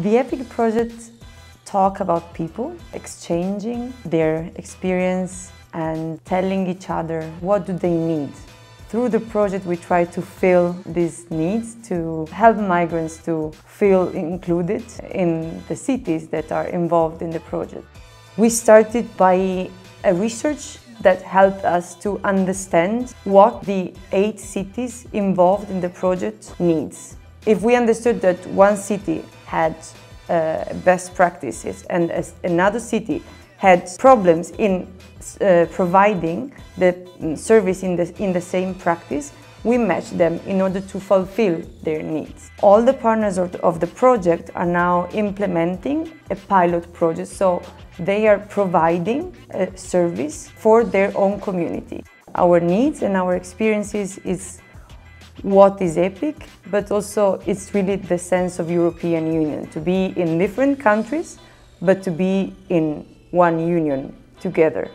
The EPIC project talk about people, exchanging their experience and telling each other what do they need. Through the project we try to fill these needs to help migrants to feel included in the cities that are involved in the project. We started by a research that helped us to understand what the eight cities involved in the project needs. If we understood that one city had uh, best practices and another city had problems in uh, providing the mm, service in the, in the same practice, we match them in order to fulfill their needs. All the partners of the project are now implementing a pilot project, so they are providing a service for their own community. Our needs and our experiences is what is EPIC, but also it's really the sense of European Union, to be in different countries, but to be in one union together.